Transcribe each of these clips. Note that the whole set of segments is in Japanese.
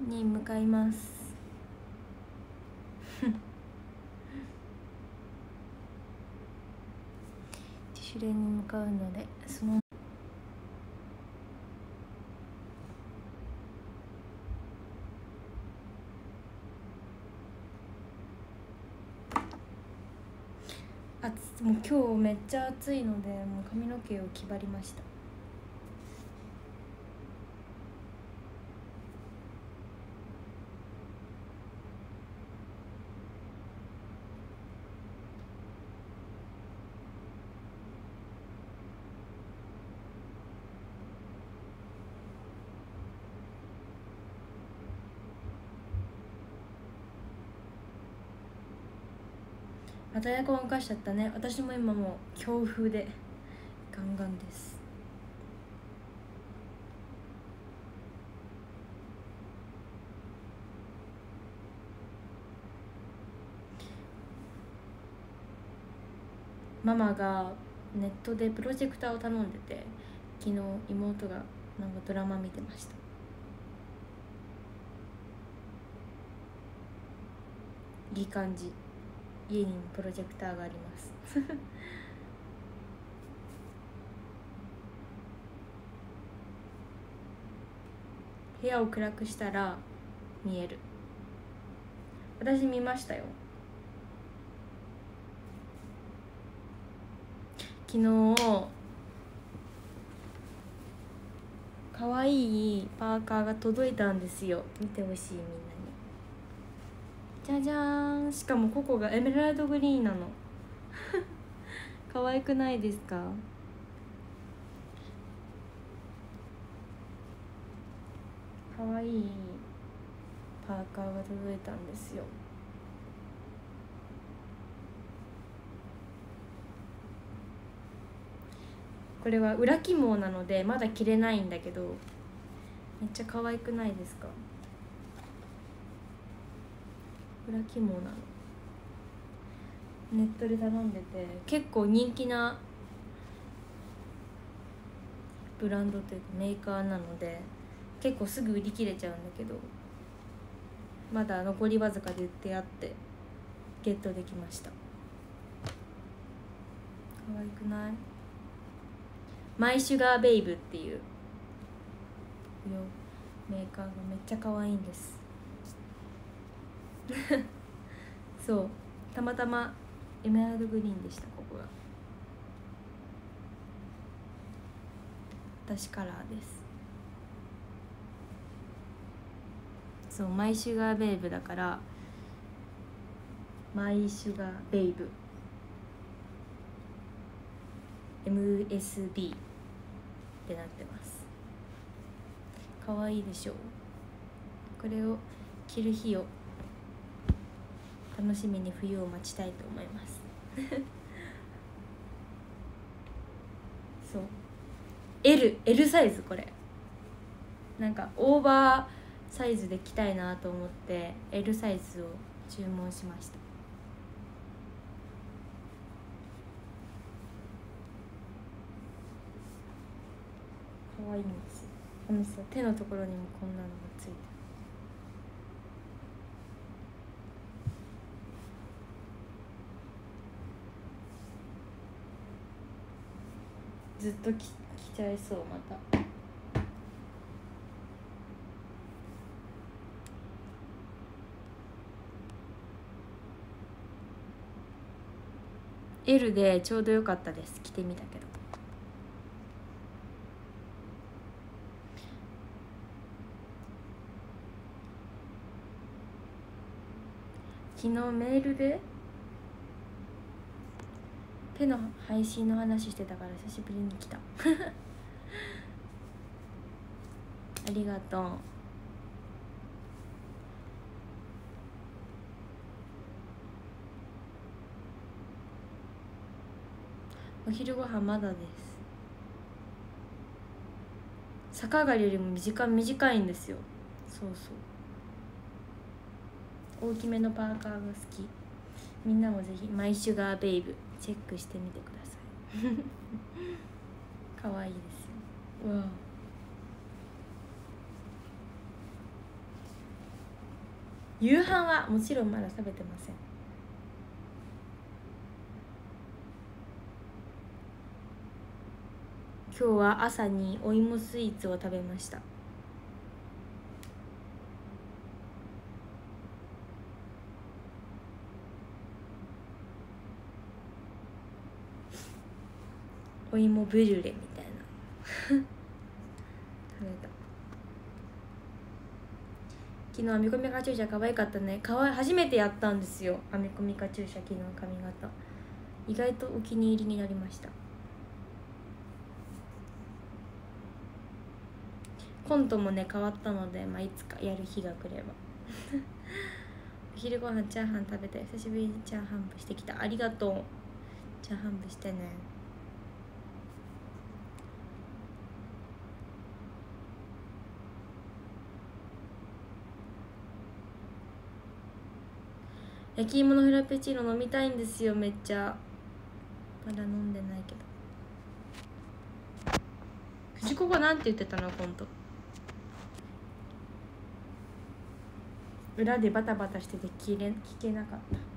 に向かいます。自主練に向かうのでそのあつもう今日めっちゃ暑いのでもう髪の毛を決まりました。またエアコン動かしちゃったね。私も今もう強風でガンガンです。ママがネットでプロジェクターを頼んでて昨日妹がなんかドラマ見てました。いい感じ。家にもプロジェクターがあります。部屋を暗くしたら見える。私見ましたよ。昨日可愛いパーカーが届いたんですよ。見てほしいみんなじゃじゃーん。しかもココがエメラルドグリーンなの。可愛くないですか？可愛いパーカーが届いたんですよ。これは裏起毛なのでまだ着れないんだけどめっちゃ可愛くないですか？裏起毛なのネットで頼んでて結構人気なブランドというかメーカーなので結構すぐ売り切れちゃうんだけどまだ残りわずかで売ってあってゲットできました。可愛くない？マイシュガーベイブっていうメーカーがめっちゃ可愛いんです。そうたまたまエメラルドグリーンでしたここが。私カラーです。そうマイシュガーベイブだからマイシュガーベイブ。MSB ってなってます。可愛いでしょう。これを着る日を楽しみに冬を待ちたいと思います。そう。L, L サイズこれ。なんかオーバーサイズで着たいなと思って L サイズを注文しました。可愛いんです。よこのさ手のところにもこんなのがついてるずっとき着ちゃいそうまた。L でちょうどよかったです。着てみたけど。昨日メールで手の配信の話してたから久しぶりに来た。ありがとう。お昼ご飯まだです。逆上がりよりも時間短いんですよ。そうそう。大きめのパーカーが好き。みんなもぜひマイシュガーベイブ。チェックしてみてください。可愛いですよ。うわ夕飯はもちろんまだ食べてません。今日は朝にお芋スイーツを食べましたお芋ブリュレみたいな。食べた。昨日編み込みカチューシャ可愛かったね。かわい初めてやったんですよ。編み込みカチューシャ昨日髪型。意外とお気に入りになりました。コントもね変わったので、まあ、いつかやる日が来れば。お昼ご飯チャーハン食べて久しぶりにチャーハン部してきた。ありがとう。チャーハン部してね。焼き芋のフラペチーノ飲みたいんですよめっちゃ。まだ飲んでないけど。藤子がなんて言ってたの今度。裏でバタバタしてて聞れ聞けなかった。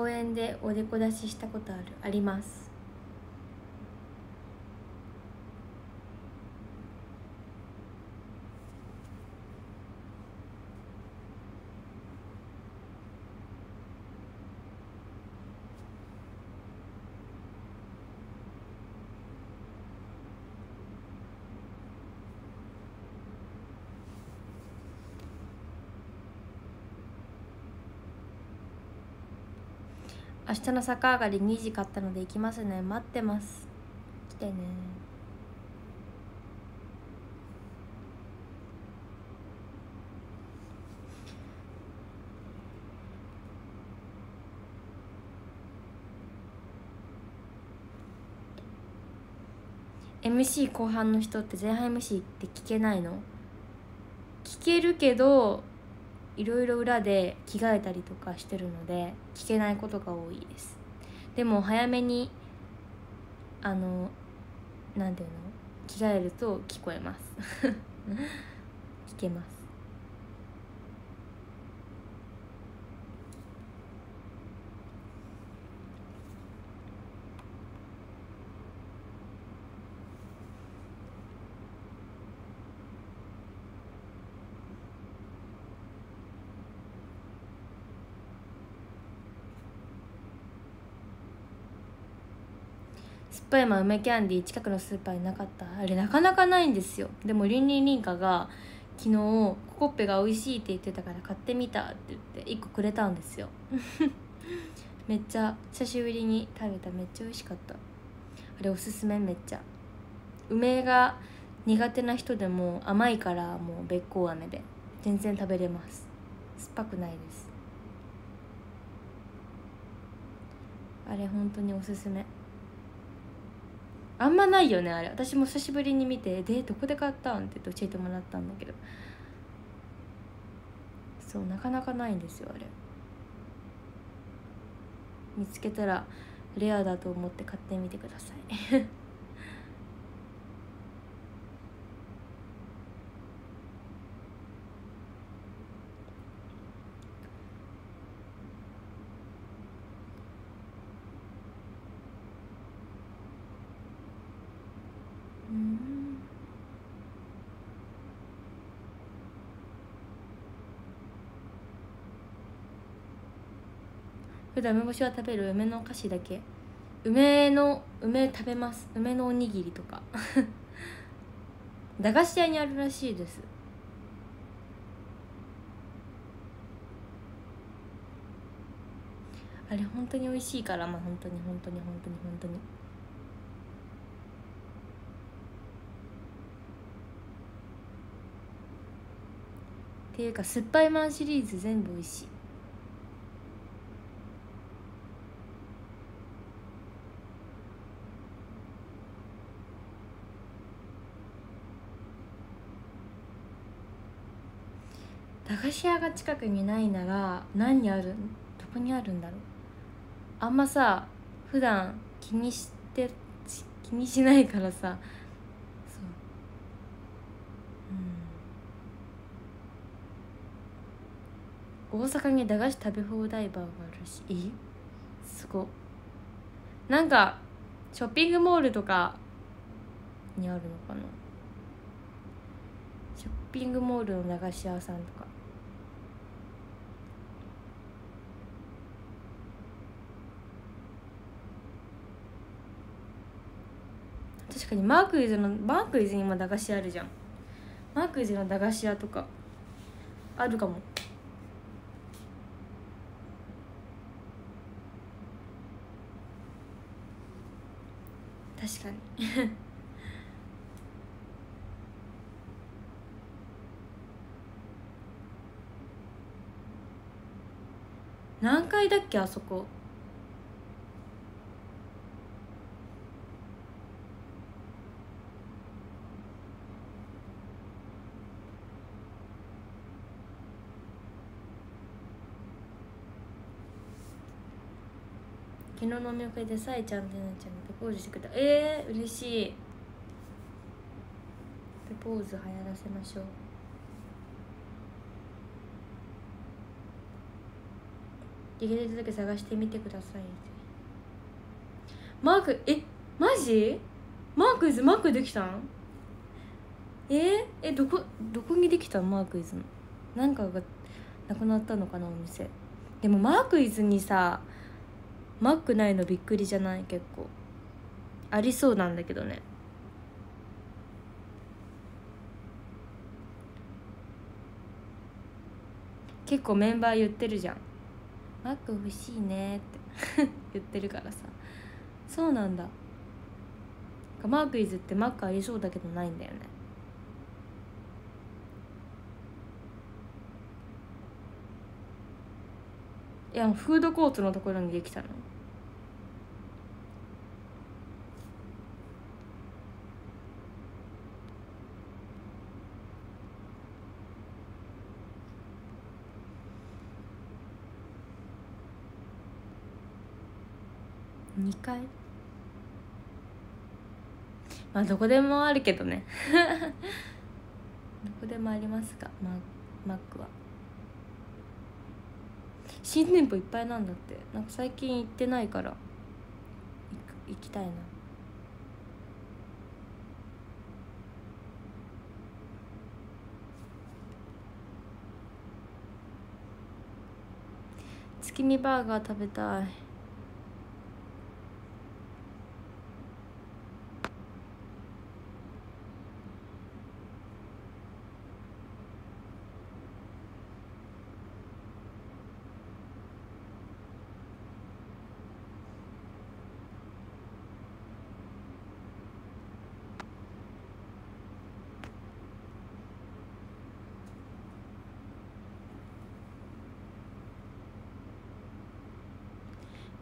公園でおでこ出ししたことあるあります。明日の逆上がり2時買ったので行きますね。待ってます。来てね。MC 後半の人って前半 MC って聞けないの？聞けるけどいろいろ裏で着替えたりとかしてるので聞けないことが多いです。でも早めにあのなんていうの？着替えると聞こえます。聞けます。酸っぱいま梅キャンディー近くのスーパーになかった？あれなかなかないんですよ。でもリンリンリンカが昨日ココッペが美味しいって言ってたから買ってみたって言って1個くれたんですよ。めっちゃ久しぶりに食べた。めっちゃ美味しかった。あれおすすめめっちゃ。梅が苦手な人でも甘いからもうべっこう飴で。全然食べれます。酸っぱくないです。あれ本当におすすめ。あんまないよねあれ。私も久しぶりに見て「でどこで買ったん?」って教えてもらったんだけど。そうなかなかないんですよあれ。見つけたらレアだと思って買ってみてくださいうん普段梅干しは食べる。梅のお菓子だけ。梅の梅食べます。梅のおにぎりとか。駄菓子屋にあるらしいです。あれ本当に美味しいから。まあ本当に本当に本当に。本当にっていうか酸っぱいマンシリーズ全部美味しい。駄菓子屋が近くにないなら何にあるどこにあるんだろう。あんまさ普段気にして気にしないからさ。そう。うん。大阪に駄菓子食べ放題バーがあるしえ？すごなんかショッピングモールとかにあるのかな。ショッピングモールの駄菓子屋さんとか確かにマークイズのマークイズに今駄菓子あるじゃん。マークイズの駄菓子屋とかあるかも。確かに。何階だっけあそこ。昨日のお見送りでさえちゃんてなちゃんがポーズしてくれた。えー、嬉しい。ポーズ流行らせましょう。行けるだけ探してみてくださいマークえマジ？マークイズマークできたん？え、えどこどこにできたん？マークイズ。のなんかがなくなったのかなお店。でもマークイズにさマックないのびっくりじゃない？結構。ありそうなんだけどね。結構メンバー言ってるじゃん。マック欲しいねって。言ってるからさ。そうなんだ。マークイズってマックありそうだけどないんだよね。いやフードコートのところにできたの。2階まあどこでもあるけどね。どこでもありますがママックは新店舗いっぱいなんだって。なんか最近行ってないから。行きたいな。月見バーガー食べたい。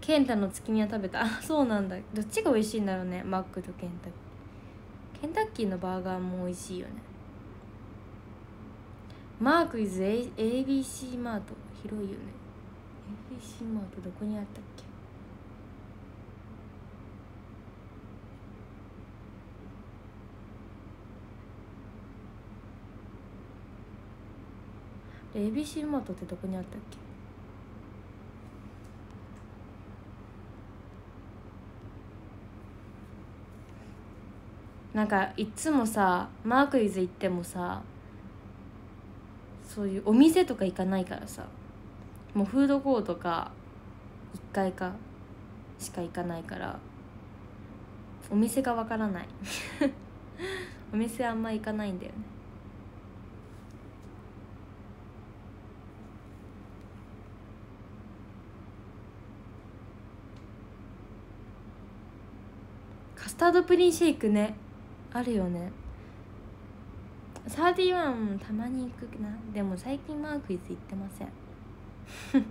ケンタの月見は食べた。あそうなんだ。どっちが美味しいんだろうね。マックとケンタ。ッキーケンタッキーのバーガーも美味しいよね。マークイズ A ABC マート。広いよね。ABC マートどこにあったっけ？ABC マートってどこにあったっけ？なんかいつもさマークイズ行ってもさそういうお店とか行かないからさもうフードコートか1階かしか行かないからお店がわからない。お店あんま行かないんだよね。カスタードプリンシェイクね。あるよね。サーティワンたまに行くな。でも最近マークイズ行ってません。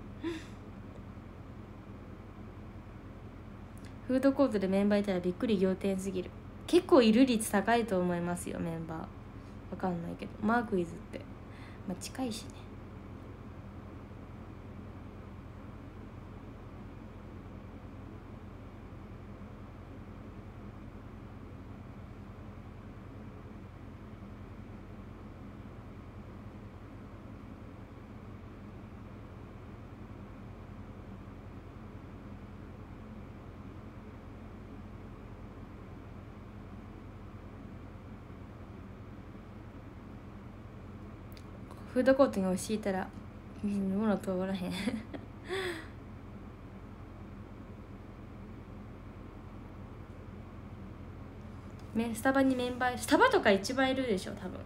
フードコートでメンバーいたらびっくり仰天すぎる。結構いる率高いと思いますよメンバー。わかんないけど。マークイズって。まあ近いしね。フードコートに押しいたら物通らへん。めスタバにメンバースタバとか一番いるでしょ多分。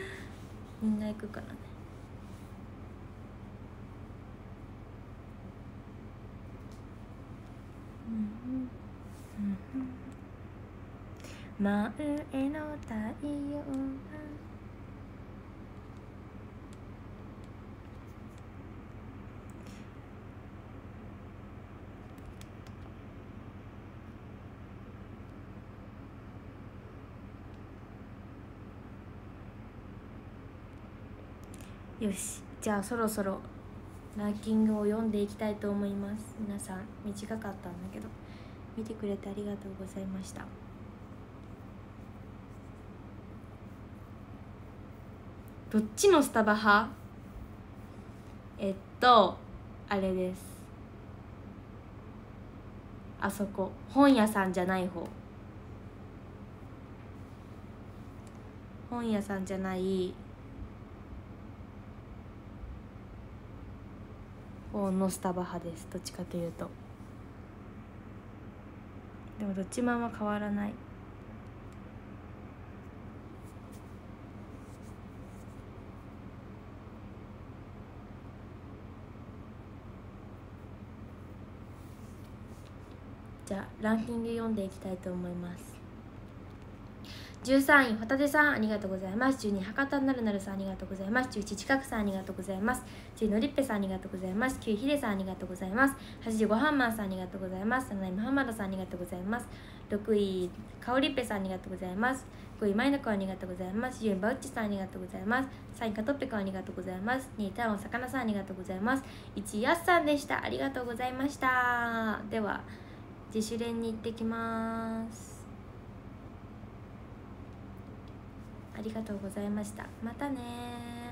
みんな行くからね。真上の太陽がよしじゃあそろそろランキングを読んでいきたいと思います。皆さん短かったんだけど見てくれてありがとうございました。どっちのスタバ派？えっとあれです。あそこ。本屋さんじゃない方。本屋さんじゃないのスタバ派です。どっちかというと。でもどっちもあんま変わらない。じゃあランキング読んでいきたいと思います。13位ホタテさんありがとうございます。12位博多なるなるさんありがとうございます。11近くさんありがとうございます。10位のりっぺさんありがとうございます。9位ひでさんありがとうございます。8位ごはんまんさんありがとうございます。7位ムハマドさんありがとうございます。6位かおりっぺさんありがとうございます。5位まいのこありがとうございます。10位バウッチさんありがとうございます。3位かとっぺくんありがとうございます。2位たおさかなさんありがとうございます。1位やすさんでした。ありがとうございました。では自主練に行ってきます。ありがとうございました。またね